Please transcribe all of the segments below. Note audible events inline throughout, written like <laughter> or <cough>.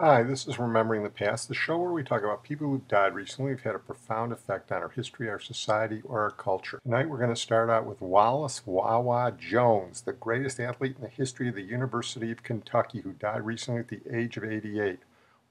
Hi, this is Remembering the Past, the show where we talk about people who've died recently who've had a profound effect on our history, our society, or our culture. Tonight we're going to start out with Wallace Wah Wah Jones, the greatest athlete in the history of the University of Kentucky who died recently at the age of 88.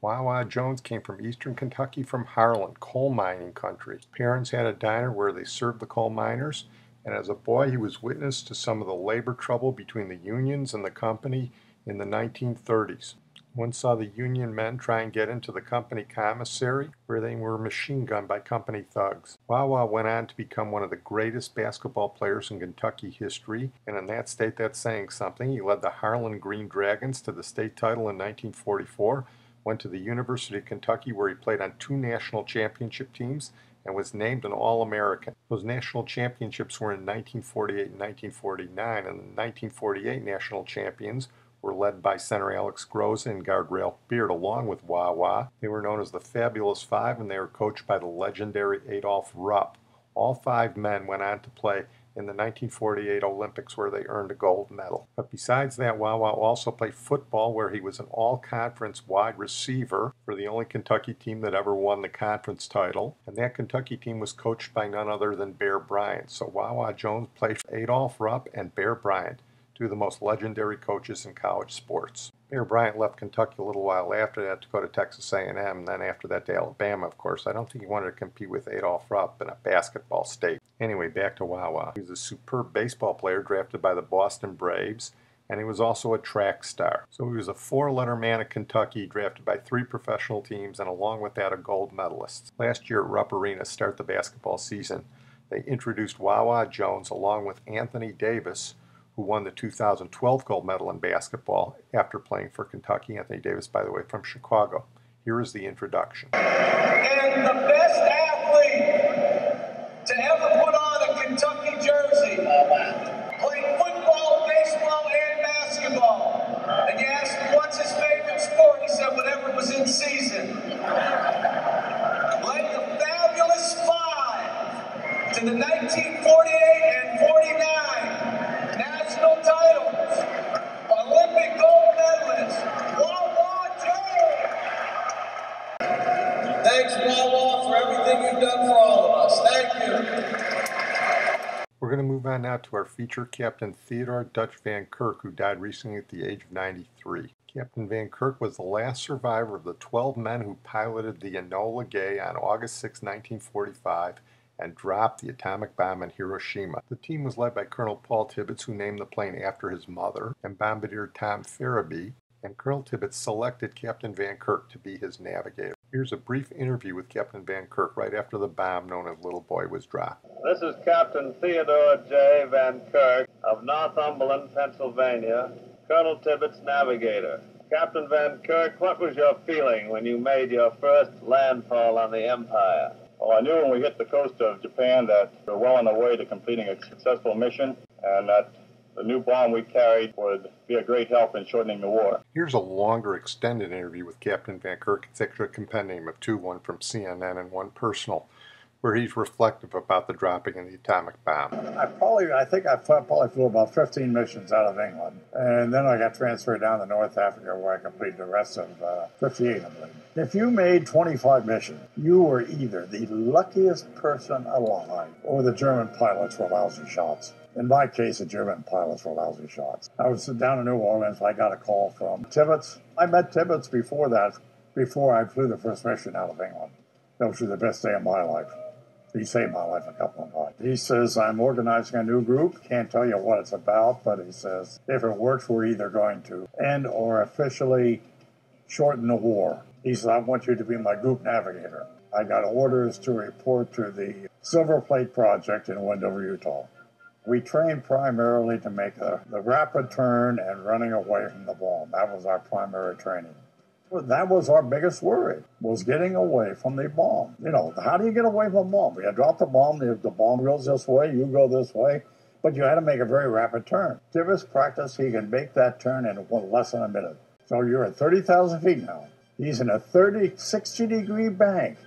Wah Wah Jones came from eastern Kentucky from Harlan, coal mining country. His parents had a diner where they served the coal miners, and as a boy he was witness to some of the labor trouble between the unions and the company in the 1930s. One saw the Union men try and get into the company commissary, where they were machine gunned by company thugs. Wah Wah went on to become one of the greatest basketball players in Kentucky history, and in that state that's saying something. He led the Harlan Green Dragons to the state title in 1944, went to the University of Kentucky where he played on two national championship teams and was named an All-American. Those national championships were in 1948 and 1949, and the 1948 national champions were led by center Alex Groza and guard Ralph Beard, along with Wah Wah. They were known as the Fabulous Five, and they were coached by the legendary Adolph Rupp. All five men went on to play in the 1948 Olympics, where they earned a gold medal. But besides that, Wah Wah also played football, where he was an all conference wide receiver for the only Kentucky team that ever won the conference title. And that Kentucky team was coached by none other than Bear Bryant. So Wah Wah Jones played for Adolph Rupp and Bear Bryant two of the most legendary coaches in college sports. Bear Bryant left Kentucky a little while after that to go to Texas A&M, and then after that to Alabama, of course. I don't think he wanted to compete with Adolph Rupp in a basketball state. Anyway, back to Wah Wah. He was a superb baseball player drafted by the Boston Braves, and he was also a track star. So he was a four-letter man at Kentucky, drafted by three professional teams, and along with that, a gold medalist. Last year at Rupp Arena start the basketball season. They introduced Wah Wah Jones along with Anthony Davis, who won the 2012 gold medal in basketball after playing for Kentucky. Anthony Davis, by the way, from Chicago. Here is the introduction. And the best athlete to ever put on a Kentucky jersey played football, baseball, and basketball. And you asked him what's his favorite sport, he said whatever was in season. Led the fabulous five to the 1948 and 49 national titles. Olympic gold medalist, Wah Wah Jones. Thanks, Wah Wah, for everything you've done for all of us. Thank you. We're going to move on now to our feature captain, Theodore Dutch Van Kirk, who died recently at the age of 93. Captain Van Kirk was the last survivor of the 12 men who piloted the Enola Gay on August 6, 1945, and dropped the atomic bomb in Hiroshima. The team was led by Colonel Paul Tibbets, who named the plane after his mother, and Bombardier Tom Ferebee, and Colonel Tibbets selected Captain Van Kirk to be his navigator. Here's a brief interview with Captain Van Kirk right after the bomb known as Little Boy was dropped. This is Captain Theodore J. Van Kirk of Northumberland, Pennsylvania, Colonel Tibbets' navigator. Captain Van Kirk, what was your feeling when you made your first landfall on the Empire? Well, I knew when we hit the coast of Japan that we were well on the way to completing a successful mission and that the new bomb we carried would be a great help in shortening the war. Here's a longer extended interview with Captain Van Kirk. It's actually a compendium of two, one from CNN and one personal, where he's reflective about the dropping of the atomic bomb. I probably, I think I flew- probably flew about 15 missions out of England, and then I got transferred down to North Africa, where I completed the rest of uh, 58 of them. If you made 25 missions, you were either the luckiest person alive, or the German pilots were lousy shots. In my case, the German pilots were lousy shots. I was down in New Orleans. I got a call from Tibbets. I met Tibbets before that, before I flew the first mission out of England. That was the best day of my life. He saved my life a couple of times. He says, I'm organizing a new group. Can't tell you what it's about, but he says, if it works, we're either going to end or officially shorten the war. He says, I want you to be my group navigator. I got orders to report to the Silver Plate Project in Wendover, Utah. We trained primarily to make the, the rapid turn and running away from the bomb. That was our primary training. That was our biggest worry, was getting away from the bomb. You know, how do you get away from a bomb? You drop the bomb, the, the bomb goes this way, you go this way, but you had to make a very rapid turn. Give us practice, he can make that turn in less than a minute. So you're at 30,000 feet now. He's in a 30, 60 degree bank,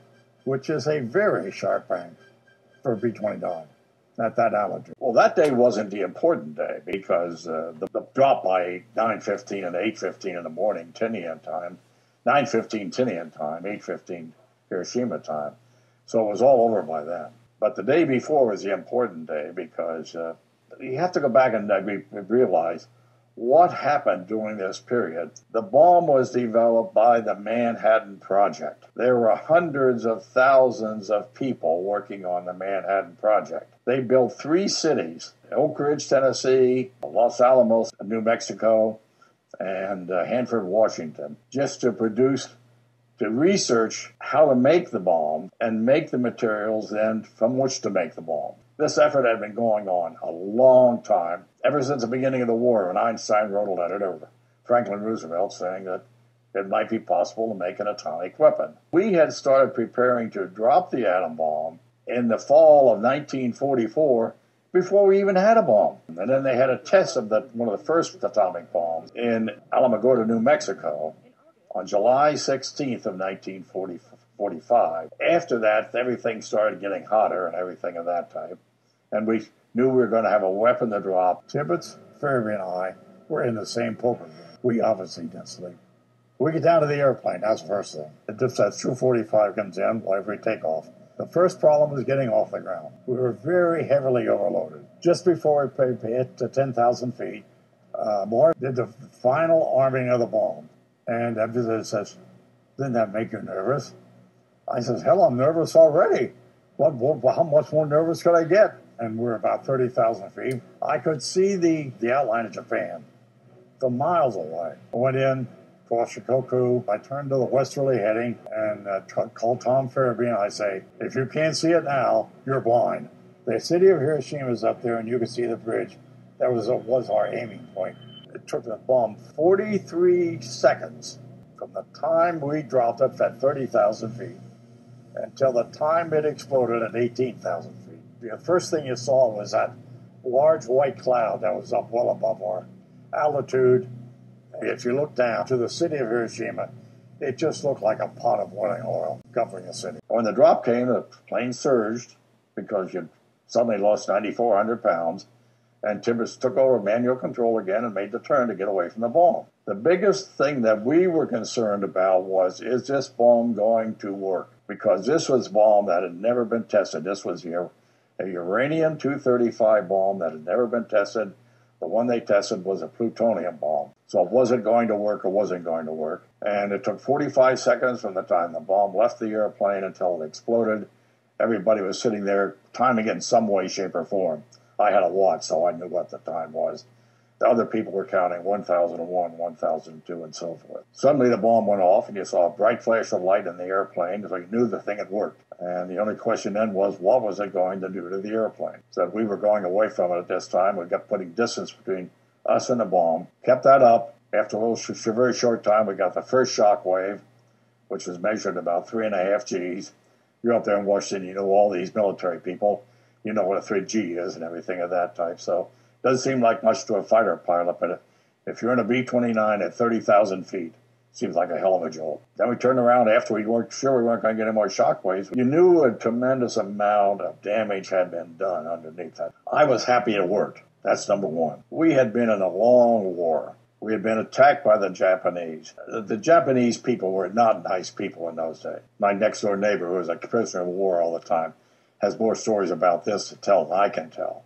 which is a very sharp bank for a B-29 not that allergy. Well, that day wasn't the important day because uh, the, the, drop by 9.15 and 8.15 in the morning, 10 a.m. time, 9.15 10 a.m. time, 8.15 Hiroshima time. So it was all over by then. But the day before was the important day because uh, you have to go back and realize – what happened during this period. The bomb was developed by the Manhattan Project. There were hundreds of thousands of people working on the Manhattan Project. They built three cities Oak Ridge, Tennessee, Los Alamos, New Mexico, and uh, Hanford, Washington, just to produce, to research how to make the bomb and make the materials then from which to make the bomb. This effort had been going on a long time, ever since the beginning of the war, when Einstein wrote a letter to Franklin Roosevelt saying that it might be possible to make an atomic weapon. We had started preparing to drop the atom bomb in the fall of 1944 before we even had a bomb. And then they had a test of the, one of the first atomic bombs in Alamogordo, New Mexico on July 16th of 1945. After that, everything started getting hotter and everything of that type. And we knew we were going to have a weapon to drop. Tibbets, Ferebee, and I were in the same pulpit room. We obviously didn't sleep. We get down to the airplane. That's the first thing. It just that 245 comes in every takeoff. The first problem was getting off the ground. We were very heavily overloaded. Just before we hit to 10,000 feet, uh, Moore did the final arming of the bomb. And visitor says, Didn't that make you nervous? I says, Hell, I'm nervous already. What, what, how much more nervous could I get? And we're about 30,000 feet. I could see the, the outline of Japan from miles away. I went in, cross Shikoku. I turned to the westerly heading and uh, t- called Tom Ferebee and I say, if you can't see it now, you're blind. The city of Hiroshima is up there and you can see the bridge. That was, was our aiming point. It took the bomb 43 seconds from the time we dropped it at 30,000 feet until the time it exploded at 18,000 feet. The first thing you saw was that large white cloud that was up well above our altitude if you look down to the city of Hiroshima, it just looked like a pot of boiling oil covering the city. When the drop came, the plane surged because you suddenly lost 9,400 pounds, and Tibbets took over manual control again and made the turn to get away from the bomb. The biggest thing that we were concerned about was is this bomb going to work? Because this was bomb that had never been tested. This was a uranium 235 bomb that had never been tested the one they tested was a plutonium bomb. So it wasn't going to work or wasn't going to work. And it took 45 seconds from the time the bomb left the airplane until it exploded. Everybody was sitting there timing it in some way, shape, or form. I had a watch, so I knew what the time was. The other people were counting 1001, 1002, and so forth. Suddenly the bomb went off, and you saw a bright flash of light in the airplane, so you knew the thing had worked. And the only question then was, what was it going to do to the airplane? So we were going away from it at this time. We kept putting distance between us and the bomb. Kept that up. After a little sh- very short time, we got the first shock wave, which was measured about three and a half Gs. You're up there in Washington, you know all these military people. You know what a 3G is and everything of that type. So doesn't seem like much to a fighter pilot, but if you're in a B 29 at 30,000 feet, seems like a hell of a jolt. Then we turned around after we weren't sure we weren't going to get any more shock waves. You knew a tremendous amount of damage had been done underneath that. I was happy it worked. That's number one. We had been in a long war. We had been attacked by the Japanese. The Japanese people were not nice people in those days. My next door neighbor, who was a prisoner of war all the time, has more stories about this to tell than I can tell.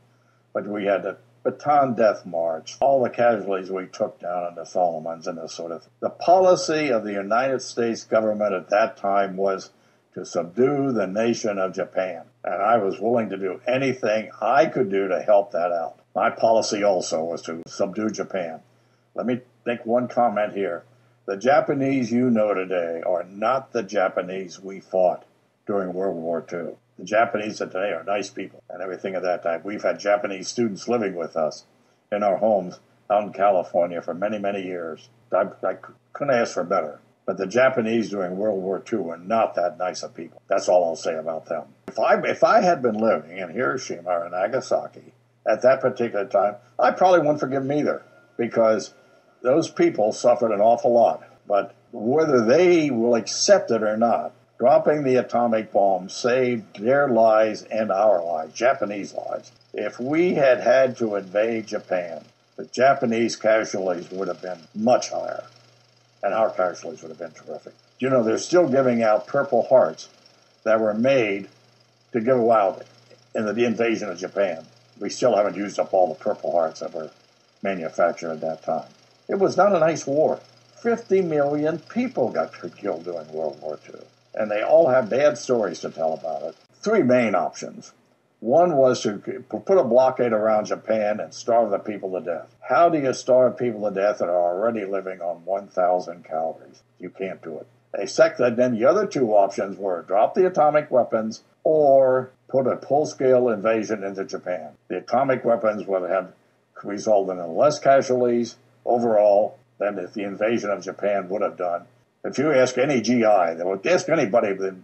But we had to Bataan Death March, all the casualties we took down in the Solomons and this sort of thing. The policy of the United States government at that time was to subdue the nation of Japan. And I was willing to do anything I could do to help that out. My policy also was to subdue Japan. Let me make one comment here. The Japanese you know today are not the Japanese we fought during World War II. The Japanese today are nice people and everything of that type. We've had Japanese students living with us in our homes out in California for many, many years. I, I couldn't ask for better. But the Japanese during World War II were not that nice of people. That's all I'll say about them. If I if I had been living in Hiroshima or Nagasaki at that particular time, I probably wouldn't forgive them either because those people suffered an awful lot. But whether they will accept it or not, dropping the atomic bomb saved their lives and our lives, Japanese lives. If we had had to invade Japan, the Japanese casualties would have been much higher. and our casualties would have been terrific. You know, they're still giving out Purple Hearts that were made to give out in the invasion of Japan. We still haven't used up all the Purple Hearts that were manufactured at that time. It was not a nice war. 50 million people got killed during World War II, and they all have bad stories to tell about it. Three main options. One was to put a blockade around Japan and starve the people to death. How do you starve people to death that are already living on 1,000 calories? You can't do it. A second, then the other two options were drop the atomic weapons or put a full scale invasion into Japan. The atomic weapons would have resulted in less casualties overall than if the invasion of Japan would have done. If you ask any GI, ask anybody that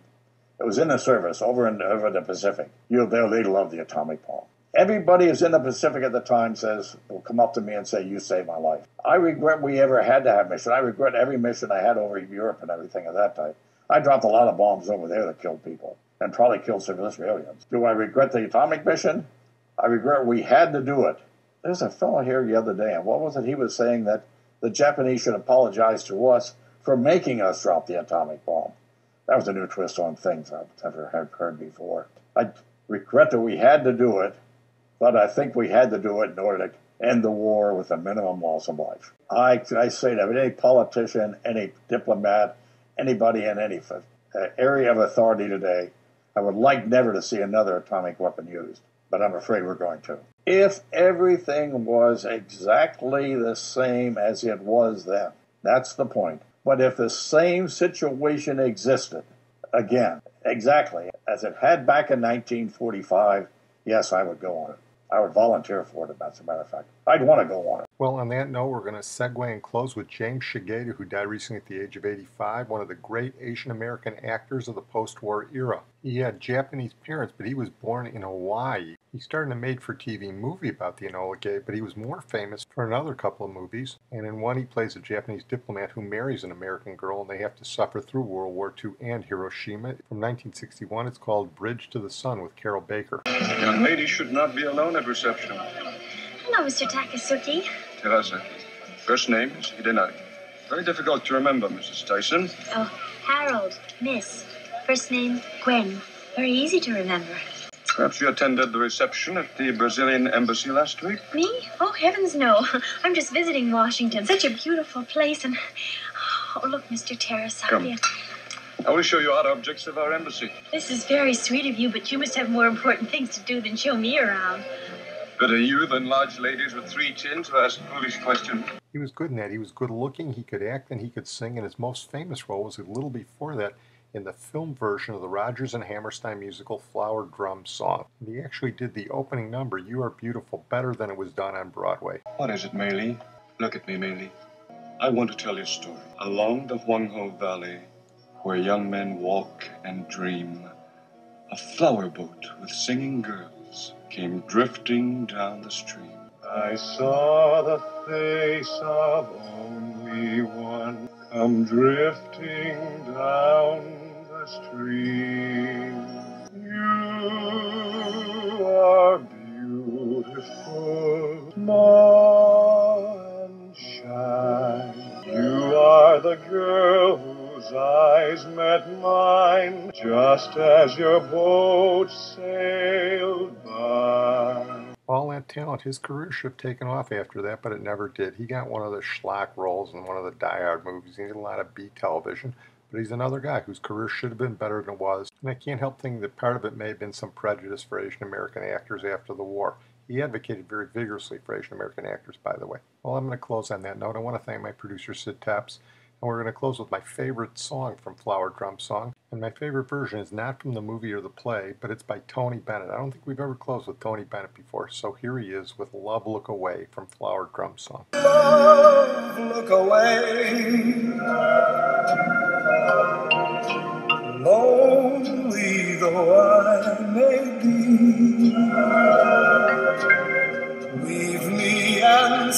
was in the service over in over the Pacific, you they they love the atomic bomb. Everybody who's in the Pacific at the time says will come up to me and say, "You saved my life." I regret we ever had to have mission. I regret every mission I had over Europe and everything of that type. I dropped a lot of bombs over there that killed people and probably killed civilians. Do I regret the atomic mission? I regret we had to do it. There's a fellow here the other day, and what was it he was saying that the Japanese should apologize to us for making us drop the atomic bomb. That was a new twist on things I've never heard before. I regret that we had to do it, but I think we had to do it in order to end the war with a minimum loss of life. I, I say to any politician, any diplomat, anybody in any uh, area of authority today, I would like never to see another atomic weapon used, but I'm afraid we're going to if everything was exactly the same as it was then. That's the point. But if the same situation existed, again, exactly as it had back in 1945, yes, I would go on it. I would volunteer for it, as a matter of fact. I'd want to go on it. Well, on that note, we're going to segue and close with James Shigeta, who died recently at the age of 85, one of the great Asian American actors of the post war era. He had Japanese parents, but he was born in Hawaii. He starred in a made for TV movie about the Enola Gay, but he was more famous for another couple of movies. And in one, he plays a Japanese diplomat who marries an American girl, and they have to suffer through World War II and Hiroshima. From 1961, it's called Bridge to the Sun with Carroll Baker. Young lady should not be alone at reception. Hello, Mr. Takasugi. Terasaki. First name is Hidenari. Very difficult to remember, Mrs. Tyson. Oh, Harold, Miss. First name, Gwen. Very easy to remember. Perhaps you attended the reception at the Brazilian embassy last week? Me? Oh, heavens, no. <laughs> I'm just visiting Washington. Such a beautiful place. And, oh, look, Mr. Terasaki. Come. I will show you odd objects of our embassy. This is very sweet of you, but you must have more important things to do than show me around. Better you than large ladies with three chins who ask foolish questions. He was good in that. He was good looking, he could act, and he could sing, and his most famous role was a little before that in the film version of the Rodgers and Hammerstein musical Flower Drum Song. He actually did the opening number, You Are Beautiful, better than it was done on Broadway. What is it, Meili? Look at me, Meili. I want to tell you a story. Along the Huanghe Valley, where young men walk and dream, a flower boat with singing girls came drifting down the stream. I saw the face of only one come drifting down the stream. You are beautiful, small and shine. You are the girl whose eyes met mine, just as your boat sailed talent. His career should have taken off after that, but it never did. He got one of the schlock roles in one of the Die Hard movies. He did a lot of B television, but he's another guy whose career should have been better than it was. And I can't help thinking that part of it may have been some prejudice for Asian American actors after the war. He advocated very vigorously for Asian American actors, by the way. Well, I'm going to close on that note. I want to thank my producer, Sid Taps. And we're going to close with my favorite song from Flower Drum Song. And my favorite version is not from the movie or the play, but it's by Tony Bennett. I don't think we've ever closed with Tony Bennett before, so here he is with Love Look Away from Flower Drum Song. Love, look away. Lonely though I may be, leave me and me